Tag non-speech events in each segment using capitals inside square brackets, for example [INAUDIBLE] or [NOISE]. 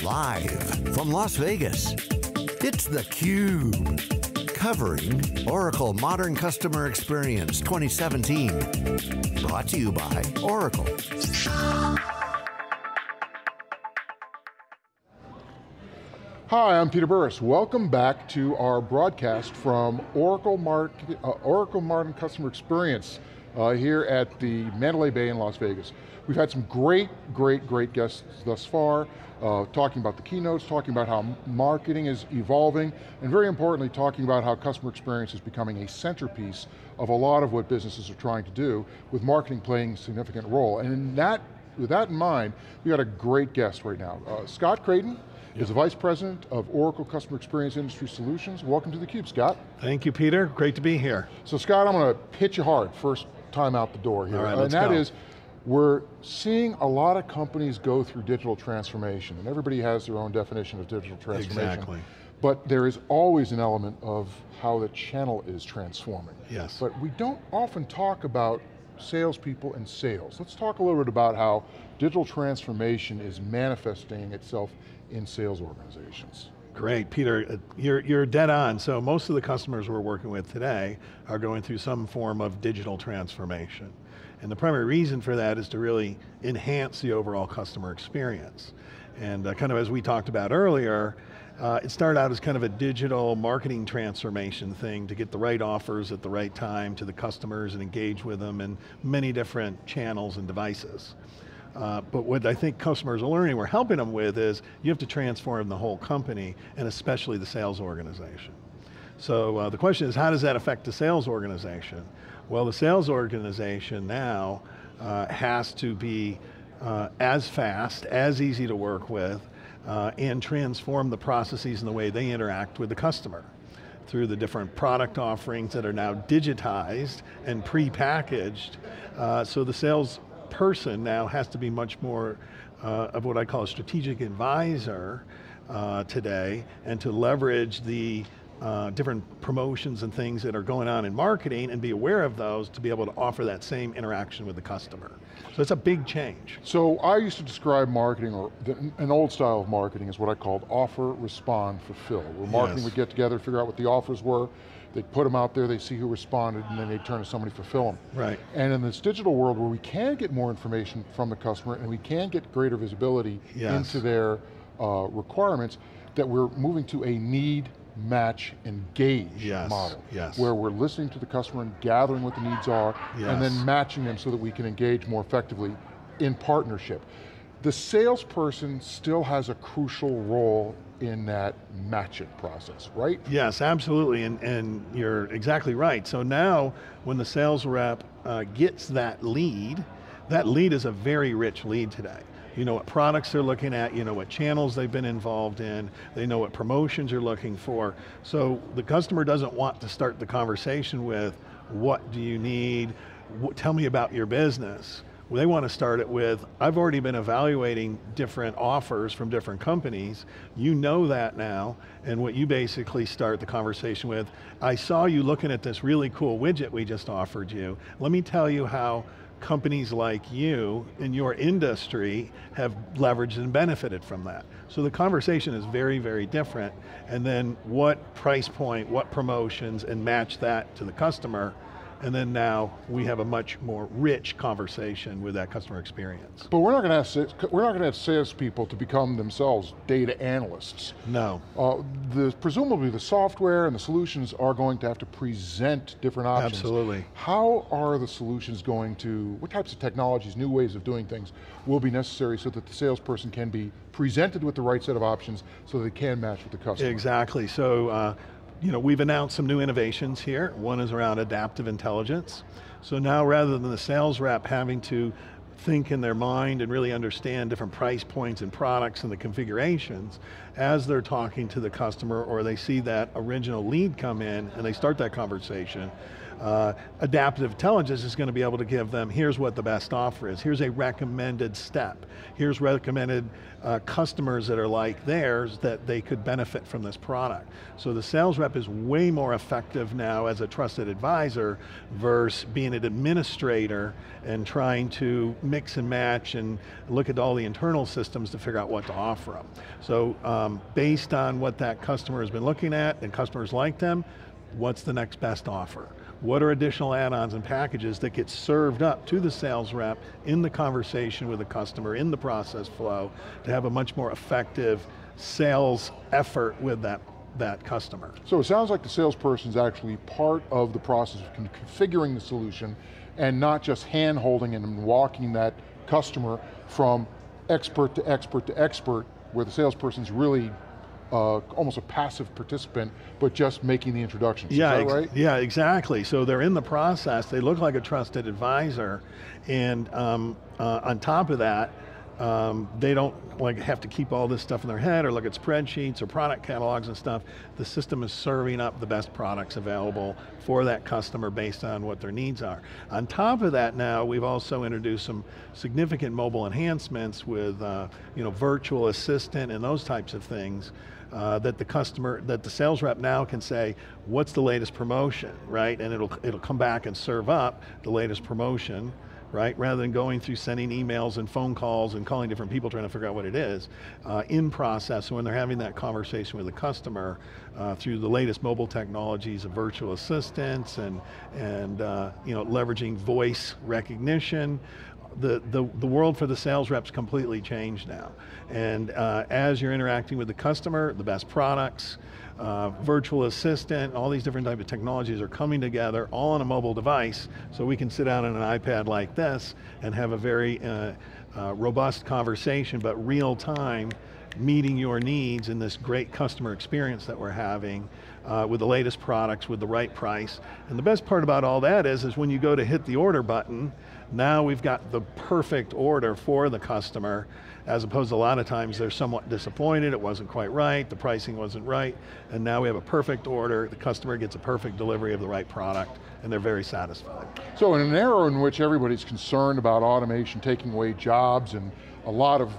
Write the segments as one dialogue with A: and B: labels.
A: Live from Las Vegas, it's theCUBE. Covering Oracle Modern Customer Experience 2017. Brought to you by Oracle.
B: Hi, I'm Peter Burris. Welcome back to our broadcast from Oracle, Market, uh, Oracle Modern Customer Experience uh, here at the Mandalay Bay in Las Vegas. We've had some great, great, great guests thus far, uh, talking about the keynotes, talking about how marketing is evolving, and very importantly, talking about how customer experience is becoming a centerpiece of a lot of what businesses are trying to do, with marketing playing a significant role. And in that, with that in mind, we got a great guest right now. Uh, Scott Creighton, is the Vice President of Oracle Customer Experience Industry Solutions. Welcome to theCUBE, Scott.
C: Thank you, Peter. Great to be here.
B: So Scott, I'm going to hit you hard first time out the door here.
C: Right,
B: and that
C: go.
B: is, we're seeing a lot of companies go through digital transformation, and everybody has their own definition of digital transformation.
C: Exactly.
B: But there is always an element of how the channel is transforming.
C: Yes.
B: But we don't often talk about salespeople and sales. Let's talk a little bit about how digital transformation is manifesting itself in sales organizations.
C: Great, Peter, uh, you're, you're dead on. So most of the customers we're working with today are going through some form of digital transformation. And the primary reason for that is to really enhance the overall customer experience. And uh, kind of as we talked about earlier, uh, it started out as kind of a digital marketing transformation thing to get the right offers at the right time to the customers and engage with them in many different channels and devices. Uh, but what I think customers are learning, we're helping them with is, you have to transform the whole company, and especially the sales organization. So uh, the question is, how does that affect the sales organization? Well, the sales organization now uh, has to be uh, as fast, as easy to work with, uh, and transform the processes and the way they interact with the customer through the different product offerings that are now digitized and pre-packaged. Uh, so the sales person now has to be much more uh, of what I call a strategic advisor uh, today and to leverage the uh, different promotions and things that are going on in marketing and be aware of those to be able to offer that same interaction with the customer. So it's a big change.
B: So I used to describe marketing, or the, an old style of marketing is what I called offer, respond, fulfill. Where marketing
C: Yes.
B: would get together, figure out what the offers were, they'd put them out there, they'd see who responded, and then they'd turn to somebody to fulfill them.
C: Right.
B: And in this digital world where we can get more information from the customer and we can get greater visibility
C: Yes.
B: into their uh, requirements, that we're moving to a need, match, engage
C: Yes,
B: model.
C: yes.
B: Where we're listening to the customer and gathering what the needs are, and then matching them so that we can engage more effectively in partnership. The salesperson still has a crucial role in that matching process, right?
C: Yes, absolutely, and, and you're exactly right. So now, when the sales rep uh, gets that lead, that lead is a very rich lead today. You know what products they're looking at, you know what channels they've been involved in, they know what promotions you're looking for. So the customer doesn't want to start the conversation with, what do you need, tell me about your business. They want to start it with, I've already been evaluating different offers from different companies. You know that now, and what you basically start the conversation with, I saw you looking at this really cool widget we just offered you. Let me tell you how companies like you in your industry have leveraged and benefited from that. So the conversation is very, very different. And then what price point, what promotions, and match that to the customer. And then now we have a much more rich conversation with that customer experience.
B: But we're not going to have we're not going to have salespeople to become themselves data analysts.
C: No.
B: Uh, the, presumably the software and the solutions are going to have to present different options.
C: Absolutely.
B: How are the solutions going to, what types of technologies, new ways of doing things will be necessary so that the salesperson can be presented with the right set of options so they can match with the customer?
C: Exactly, so uh, you know, we've announced some new innovations here. One is around adaptive intelligence. So now rather than the sales rep having to think in their mind and really understand different price points and products and the configurations, as they're talking to the customer or they see that original lead come in and they start that conversation, Uh, adaptive intelligence is going to be able to give them, here's what the best offer is, here's a recommended step, here's recommended uh, customers that are like theirs that they could benefit from this product. So the sales rep is way more effective now as a trusted advisor versus being an administrator and trying to mix and match and look at all the internal systems to figure out what to offer them. So um, based on what that customer has been looking at and customers like them, what's the next best offer? What are additional add-ons and packages that get served up to the sales rep in the conversation with the customer, in the process flow, to have a much more effective sales effort with that that customer.
B: So it sounds like the salesperson is actually part of the process of configuring the solution and not just hand holding and walking that customer from expert to expert to expert where the salesperson's really uh, almost a passive participant, but just making the introductions.
C: Yeah,
B: Is that right?
C: yeah, exactly. So they're in the process. They look like a trusted advisor, and um, uh, on top of that, um, they don't like have to keep all this stuff in their head or look at spreadsheets or product catalogs and stuff. The system is serving up the best products available for that customer based on what their needs are. On top of that now, we've also introduced some significant mobile enhancements with uh, you know, virtual assistant and those types of things uh, that the customer, that the sales rep now can say, what's the latest promotion, right? And it'll, it'll come back and serve up the latest promotion right? Rather than going through sending emails and phone calls and calling different people trying to figure out what it is, uh, in process, when they're having that conversation with the customer uh, through the latest mobile technologies of virtual assistants and, and uh, you know, leveraging voice recognition, the, the, the world for the sales reps completely changed now. And uh, as you're interacting with the customer, the best products, uh, virtual assistant, all these different type of technologies are coming together all on a mobile device so we can sit down on an iPad like this and have a very uh, uh, robust conversation, but real time meeting your needs in this great customer experience that we're having uh, with the latest products with the right price. And the best part about all that is, is when you go to hit the order button, now we've got the perfect order for the customer as opposed to a lot of times they're somewhat disappointed, it wasn't quite right, the pricing wasn't right, and now we have a perfect order, the customer gets a perfect delivery of the right product, and they're very satisfied.
B: So in an era in which everybody's concerned about automation taking away jobs and a lot of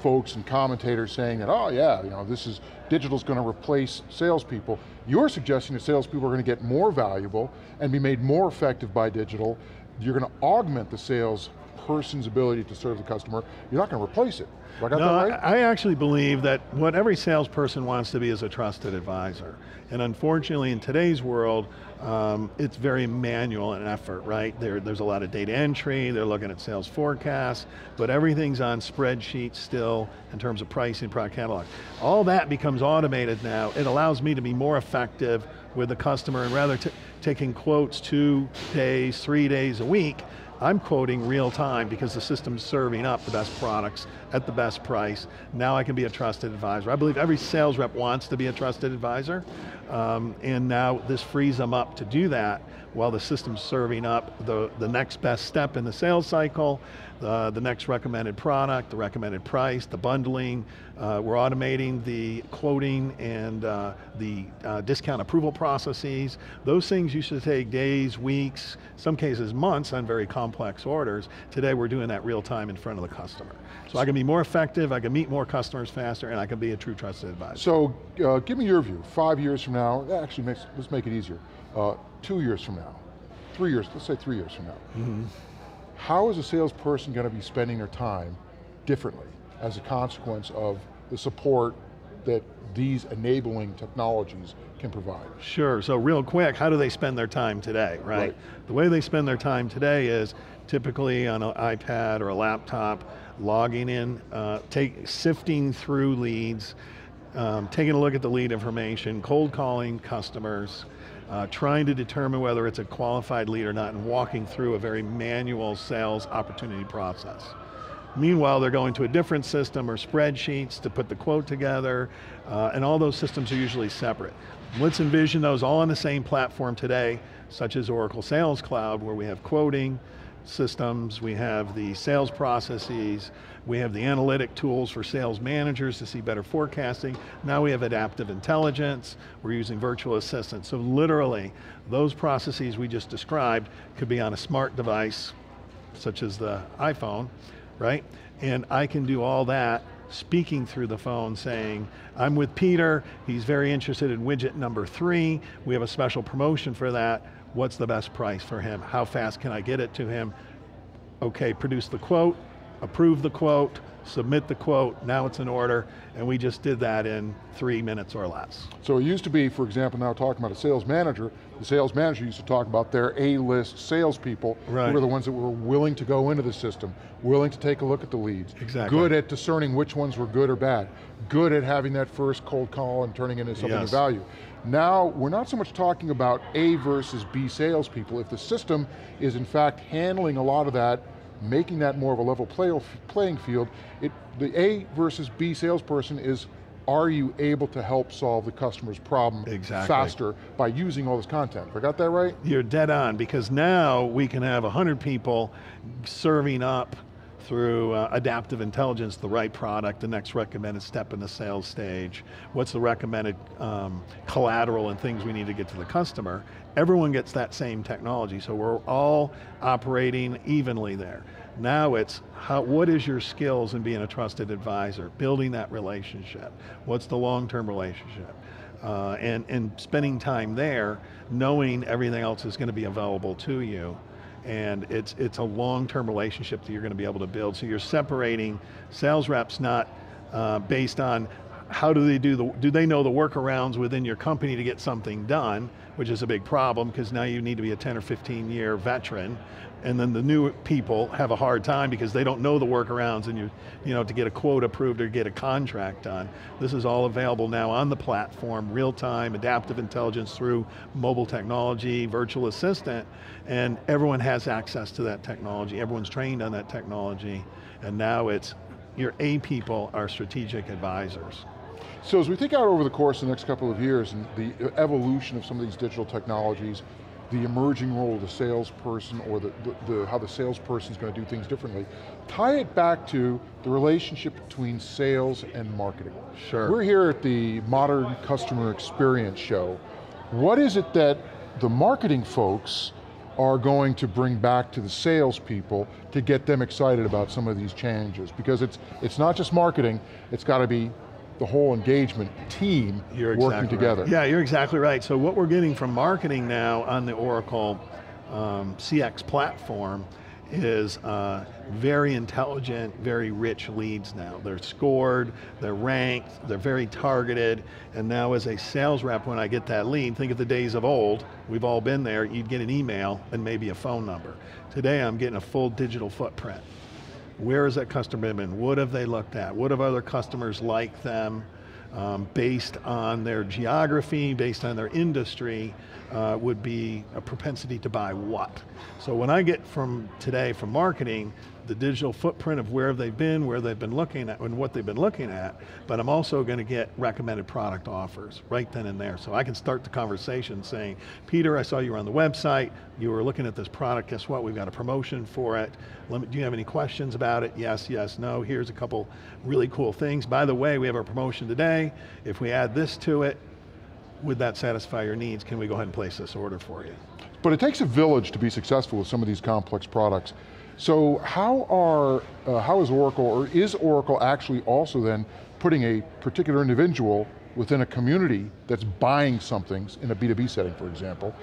B: folks and commentators saying that, oh yeah, you know, this is, digital's going to replace salespeople. You're suggesting that salespeople are going to get more valuable and be made more effective by digital. You're going to augment the sales person's ability to serve the customer, you're not going to replace it. I got
C: no,
B: that right?
C: I actually believe that what every salesperson wants to be is a trusted advisor. And unfortunately in today's world, um, it's very manual in effort, right? There, there's a lot of data entry, they're looking at sales forecasts, but everything's on spreadsheets still in terms of pricing, product catalog. All that becomes automated now. It allows me to be more effective with the customer and rather taking quotes two days, three days a week, I'm quoting real time because the system's serving up the best products at the best price. Now I can be a trusted advisor. I believe every sales rep wants to be a trusted advisor, um, and now this frees them up to do that while the system's serving up the, the next best step in the sales cycle, uh, the next recommended product, the recommended price, the bundling. Uh, we're automating the quoting and uh, the uh, discount approval processes. Those things used to take days, weeks, some cases months on very complex orders. Today we're doing that real time in front of the customer. So I can be more effective, I can meet more customers faster, and I can be a true trusted advisor.
B: So uh, give me your view, five years from now, actually makes, let's make it easier. Uh, two years from now, three years, let's say three years from now. Mm -hmm how is a salesperson going to be spending their time differently as a consequence of the support that these enabling technologies can provide?
C: Sure, so real quick, how do they spend their time today, right? right. The way they spend their time today is typically on an iPad or a laptop, logging in, uh, take, sifting through leads, um, taking a look at the lead information, cold calling customers, uh, trying to determine whether it's a qualified lead or not and walking through a very manual sales opportunity process. Meanwhile, they're going to a different system or spreadsheets to put the quote together, uh, and all those systems are usually separate. Let's envision those all on the same platform today, such as Oracle Sales Cloud, where we have quoting, systems, we have the sales processes, we have the analytic tools for sales managers to see better forecasting. Now we have adaptive intelligence, we're using virtual assistants. So literally, those processes we just described could be on a smart device, such as the iPhone, right? And I can do all that speaking through the phone saying, I'm with Peter, he's very interested in widget number three, we have a special promotion for that, what's the best price for him? How fast can I get it to him? Okay, produce the quote, approve the quote, submit the quote, now it's in order, and we just did that in three minutes or less.
B: So it used to be, for example, now talking about a sales manager, the sales manager used to talk about their A-list salespeople,
C: right.
B: who were the ones that were willing to go into the system, willing to take a look at the leads,
C: exactly.
B: good at discerning which ones were good or bad, good at having that first cold call and turning it into something
C: yes.
B: of value. Now, we're not so much talking about A versus B salespeople. If the system is in fact handling a lot of that making that more of a level play, playing field, it, the A versus B salesperson is, are you able to help solve the customer's problem
C: exactly.
B: faster by using all this content? I got that right?
C: You're dead on, because now we can have 100 people serving up through uh, adaptive intelligence, the right product, the next recommended step in the sales stage, what's the recommended um, collateral and things we need to get to the customer. Everyone gets that same technology, so we're all operating evenly there. Now it's, how, what is your skills in being a trusted advisor, building that relationship? What's the long-term relationship? Uh, and, and spending time there, knowing everything else is going to be available to you and it's, it's a long-term relationship that you're going to be able to build. So you're separating sales reps not uh, based on how do they do the, do they know the workarounds within your company to get something done, which is a big problem because now you need to be a 10 or 15 year veteran and then the new people have a hard time because they don't know the workarounds and you, you know, to get a quote approved or get a contract done. This is all available now on the platform, real time, adaptive intelligence through mobile technology, virtual assistant, and everyone has access to that technology. Everyone's trained on that technology, and now it's, your A people are strategic advisors.
B: So as we think out over the course of the next couple of years and the evolution of some of these digital technologies, the emerging role of the salesperson or the, the, the how the salesperson is going to do things differently, tie it back to the relationship between sales and marketing.
C: Sure.
B: We're here at the Modern Customer Experience Show. What is it that the marketing folks are going to bring back to the salespeople to get them excited about some of these changes? Because it's, it's not just marketing, it's got to be the whole engagement team
C: you're
B: working
C: exactly
B: together.
C: Right. Yeah, you're exactly right. So what we're getting from marketing now on the Oracle um, CX platform is uh, very intelligent, very rich leads now. They're scored, they're ranked, they're very targeted, and now as a sales rep, when I get that lead, think of the days of old, we've all been there, you'd get an email and maybe a phone number. Today I'm getting a full digital footprint. Where has that customer been? What have they looked at? What have other customers like them? Um, based on their geography, based on their industry, uh, would be a propensity to buy what. So when I get from today from marketing, the digital footprint of where they've been, where they've been looking at, and what they've been looking at, but I'm also going to get recommended product offers right then and there. So I can start the conversation saying, Peter, I saw you were on the website, you were looking at this product, guess what, we've got a promotion for it. Me, do you have any questions about it? Yes, yes, no, here's a couple really cool things. By the way, we have a promotion today. If we add this to it, would that satisfy your needs? Can we go ahead and place this order for you?
B: But it takes a village to be successful with some of these complex products. So how are, uh, how is Oracle, or is Oracle actually also then putting a particular individual within a community that's buying something in a B2B setting, for example,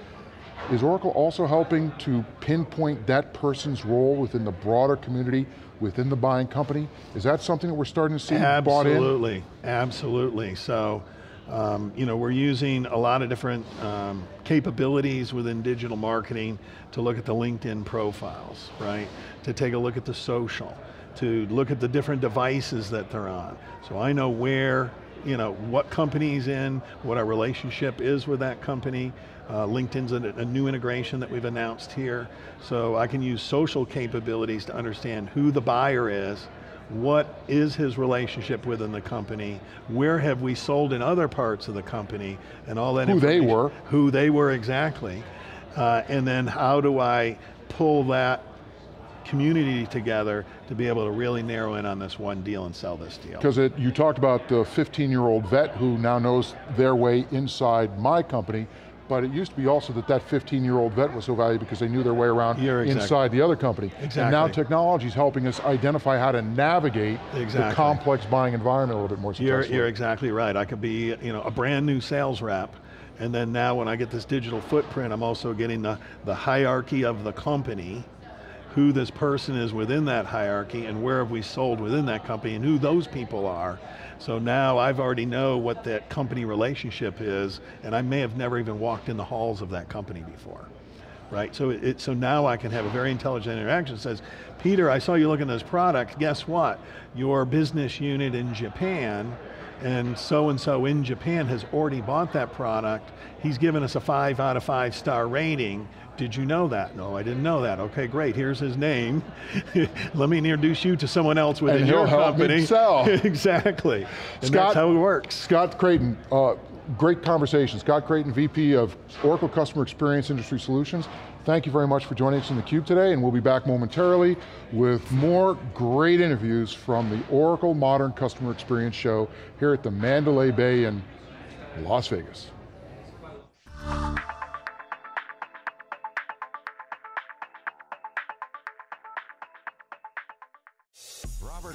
B: is Oracle also helping to pinpoint that person's role within the broader community, within the buying company? Is that something that we're starting to see
C: absolutely,
B: bought in?
C: Absolutely, absolutely. So um, you know, we're using a lot of different um, capabilities within digital marketing to look at the LinkedIn profiles, right? To take a look at the social, to look at the different devices that they're on. So I know where, you know, what company's in, what our relationship is with that company. Uh, LinkedIn's a, a new integration that we've announced here. So I can use social capabilities to understand who the buyer is, what is his relationship within the company, where have we sold in other parts of the company, and all that
B: Who they were.
C: Who they were exactly. Uh, and then how do I pull that community together to be able to really narrow in on this one deal and sell this deal.
B: Because you talked about the 15-year-old vet who now knows their way inside my company, but it used to be also that that 15-year-old vet was so valuable because they knew their way around
C: exactly.
B: inside the other company.
C: Exactly.
B: And now technology is helping us identify how to navigate
C: exactly.
B: the complex buying environment a little bit more
C: successfully. You're, you're exactly right. I could be you know, a brand new sales rep, and then now when I get this digital footprint, I'm also getting the, the hierarchy of the company, who this person is within that hierarchy and where have we sold within that company and who those people are. So now I've already know what that company relationship is and I may have never even walked in the halls of that company before. Right, so it, so now I can have a very intelligent interaction that says, Peter, I saw you looking at this product, guess what? Your business unit in Japan and so-and-so in Japan has already bought that product. He's given us a five out of five star rating. Did you know that? No, I didn't know that. Okay, great, here's his name. [LAUGHS] Let me introduce you to someone else within
B: and
C: your company.
B: sell. [LAUGHS]
C: exactly, and
B: Scott,
C: that's how it works.
B: Scott Creighton, uh, great conversation. Scott Creighton, VP of Oracle Customer Experience Industry Solutions. Thank you very much for joining us in theCUBE today, and we'll be back momentarily with more great interviews from the Oracle Modern Customer Experience Show here at the Mandalay Bay in Las Vegas.